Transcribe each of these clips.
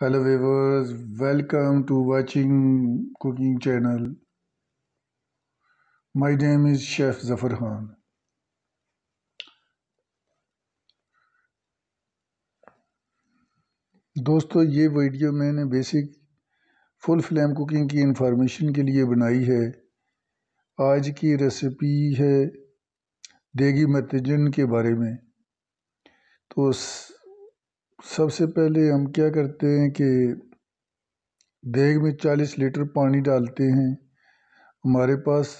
Hello viewers welcome to watching cooking channel my name is chef Zafar Khan दोस्तों, ये video मैंने basic full flame cooking की information के लिए बनाई है। आज की रेसिपी है देगी मतजन के बारे में। तो सबसे पहले हम क्या करते हैं कि देग में चालीस लीटर पानी डालते हैं। हमारे पास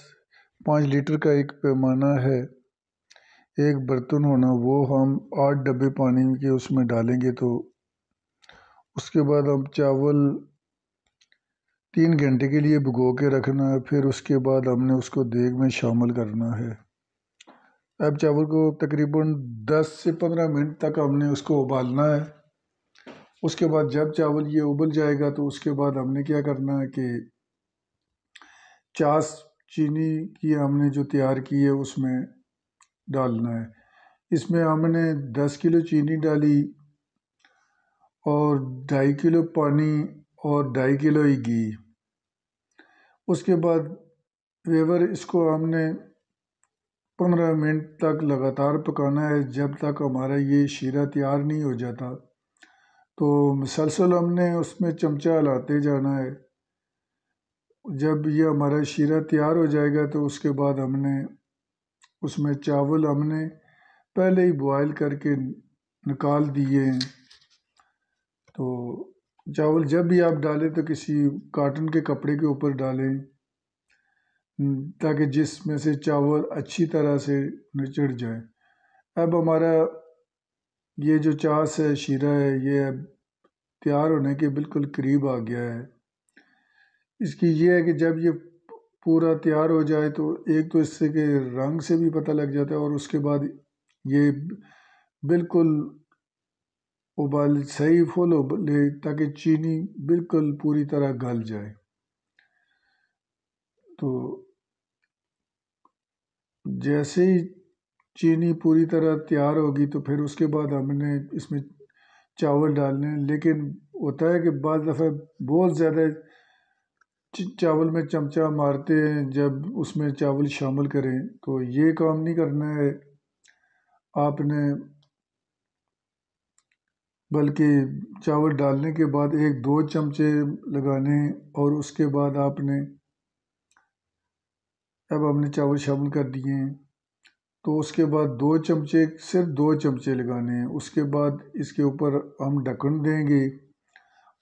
पाँच लीटर का एक पैमाना है। एक बर्तन होना, वो हम आठ डब्बे पानी के उसमें डालेंगे तो उसके बाद हम चावल तीन घंटे के लिए भिगो के रखना है, फिर उसके बाद हमने उसको देग में शामिल करना है। अब चावल को तकरीबन 10 से 15 मिनट तक हमने उसको उबालना है। उसके बाद जब चावल ये उबल जाएगा तो उसके बाद हमने क्या करना है कि चास चीनी की हमने जो तैयार की है उसमें डालना है। इसमें हमने 10 किलो चीनी डाली और ढाई किलो पानी और ढाई किलो ही घी। उसके बाद वेवर इसको हमने पंद्रह मिनट तक लगातार पकाना है, जब तक हमारा ये शीरा तैयार नहीं हो जाता। तो मुसलसल हमने उसमें चमचा हिलाते जाना है। जब ये हमारा शीरा तैयार हो जाएगा तो उसके बाद हमने उसमें चावल हमने पहले ही बॉयल करके निकाल दिए हैं। तो चावल जब भी आप डालें तो किसी काटन के कपड़े के ऊपर डालें। ताकि जिसमें से चावल अच्छी तरह से निचड़ जाए। अब हमारा ये जो चास है, शीरा है, ये अब तैयार होने के बिल्कुल करीब आ गया है। इसकी ये है कि जब ये पूरा तैयार हो जाए तो एक तो इससे के रंग से भी पता लग जाता है और उसके बाद ये बिल्कुल उबाल, सही फुल उबले ताकि चीनी बिल्कुल पूरी तरह गल जाए। तो जैसे ही चीनी पूरी तरह तैयार होगी तो फिर उसके बाद हमने इसमें चावल डालने लेकिन होता है कि बाद दफ़ा बहुत ज़्यादा चावल में चमचा मारते हैं, जब उसमें चावल शामिल करें तो ये काम नहीं करना है। आपने बल्कि चावल डालने के बाद एक दो चमचे लगाने और उसके बाद आपने अब हमने चावल शामिल कर दिए हैं। तो उसके बाद दो चमचे, सिर्फ़ दो चमचे लगाने हैं। उसके बाद इसके ऊपर हम ढक्कन देंगे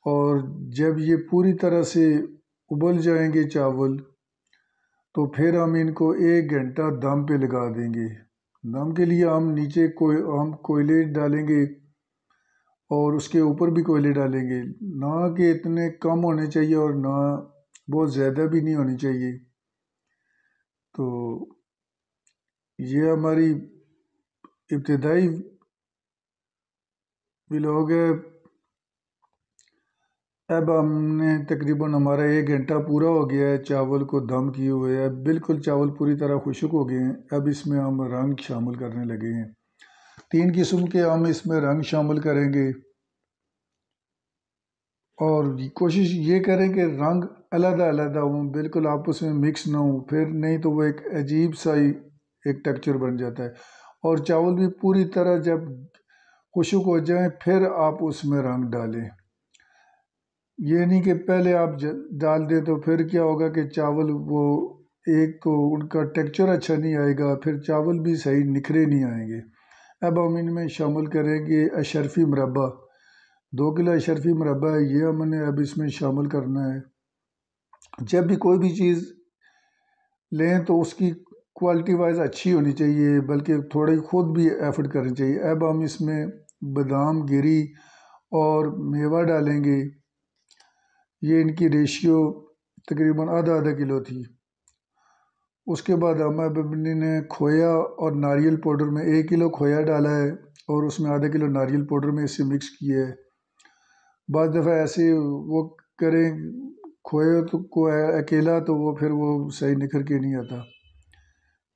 और जब ये पूरी तरह से उबल जाएँगे चावल तो फिर हम इनको एक घंटा दम पे लगा देंगे। दम के लिए हम नीचे कोई हम कोयले डालेंगे और उसके ऊपर भी कोयले डालेंगे। ना कि इतने कम होने चाहिए और ना, बहुत ज़्यादा भी नहीं होनी चाहिए। तो ये हमारी इब्तदाई व्लॉग है अब हमने तकरीबन हमारा एक घंटा पूरा हो गया है, चावल को दम किए हुए। अब बिल्कुल चावल पूरी तरह खुशक हो गए हैं। अब इसमें हम रंग शामिल करने लगे हैं। तीन किस्म के हम इसमें रंग शामिल करेंगे और कोशिश ये करें कि रंग अलहदा अलहदा हों, बिल्कुल आपस में मिक्स ना हो, फिर नहीं तो वो एक अजीब सा ही एक टेक्चर बन जाता है। और चावल भी पूरी तरह जब खुशक हो जाए, फिर आप उसमें रंग डालें। ये नहीं कि पहले आप डाल दें तो फिर क्या होगा कि चावल वो एक को उनका टेक्चर अच्छा नहीं आएगा, फिर चावल भी सही निखरे नहीं आएँगे। अब हम इनमें शामिल करेंगे अशरफी मुरबा दो किलो अशरफी मुरबा है, ये हमने अब इसमें शामिल करना है। जब भी कोई भी चीज़ लें तो उसकी क्वालिटी वाइज अच्छी होनी चाहिए, बल्कि थोड़ी खुद भी एफर्ट करनी चाहिए। अब हम इसमें बादाम, गिरी और मेवा डालेंगे। ये इनकी रेशियो तकरीबन आधा आधा किलो थी। उसके बाद हम अपनी ने खोया और नारियल पाउडर में एक किलो खोया डाला है और उसमें आधा किलो नारियल पाउडर में इसे मिक्स किया है। बाद दफ़ा ऐसे वो करें खोए तो को अकेला तो वो फिर वो सही निखर के नहीं आता।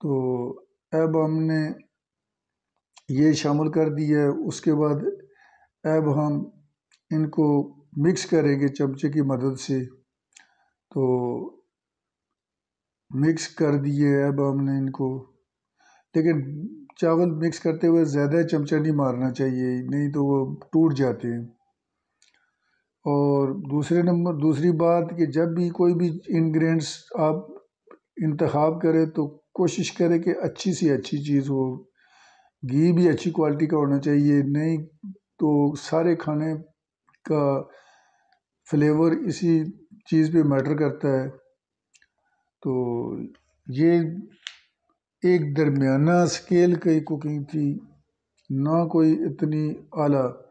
तो अब हमने ये शामिल कर दिया है, उसके बाद अब हम इनको मिक्स करेंगे चमचे की मदद से। तो मिक्स कर दिए अब हमने इनको। लेकिन चावल मिक्स करते हुए ज़्यादा चमचा नहीं मारना चाहिए, नहीं तो वो टूट जाते हैं। और दूसरे नंबर, दूसरी बात कि जब भी कोई भी इंग्रेडिएंट्स आप इंतखब करें तो कोशिश करें कि अच्छी सी अच्छी चीज़ हो। घी भी अच्छी क्वालिटी का होना चाहिए, नहीं तो सारे खाने का फ्लेवर इसी चीज़ पे मैटर करता है। तो ये एक दरमियाना स्केल की कुकिंग थी, ना कोई इतनी आला।